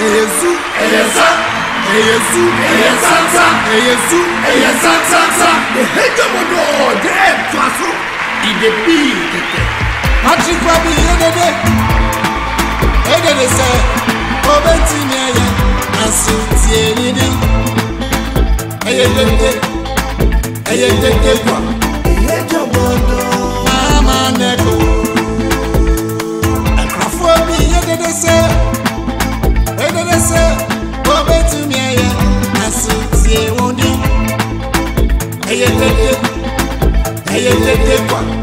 eyesu eyesa eyesu eyesansa eyesu eyesansansa the hegemon de ẹtuaso ìdè bíi tètè. patrick wabu yìí dédé édèdè sẹ ọbẹ tí ní ẹyẹ àṣì tiẹ nídìí ẹyẹ dédé ẹyẹ dédé gbà. ìyẹjọ̀gbọ̀n náà. máa máa nẹ́kọ̀ọ́ ẹ̀kọ́ fún mi yé dédé sẹ́. hey, hey, hey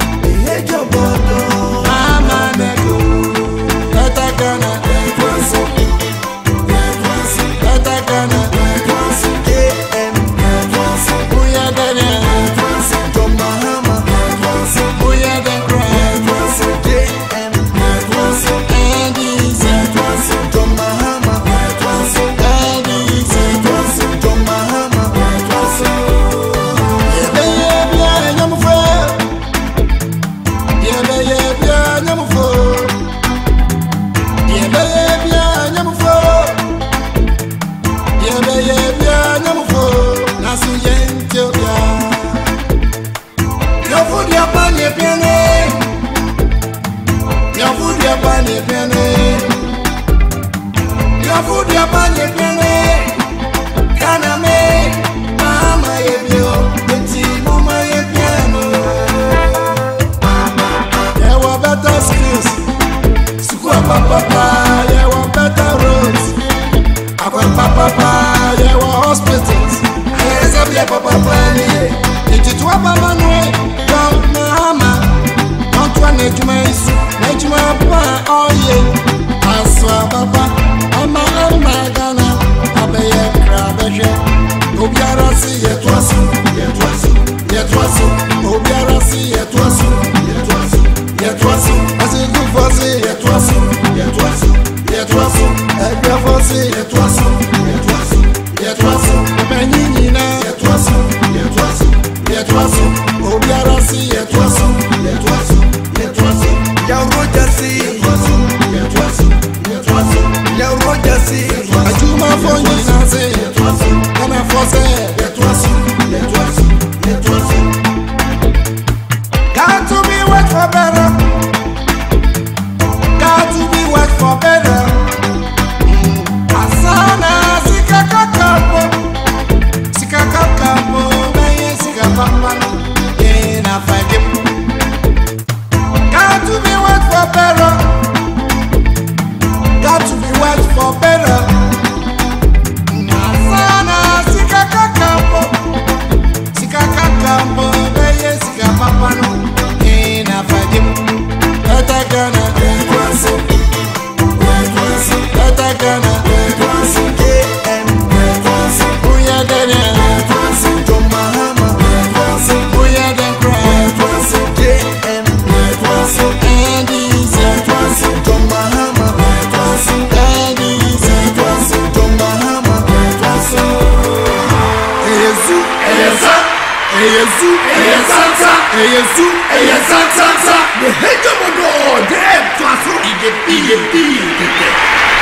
maisu na juma ba oye aswa baba ama obiara si yetwasu yetwasu Eyesa. Eyesu. Eyesasa. Eyesu. Eyesasasa. The hedge of God. Ẹ fà so. Ìdèpí. Ìdèpí. Ìdèpí.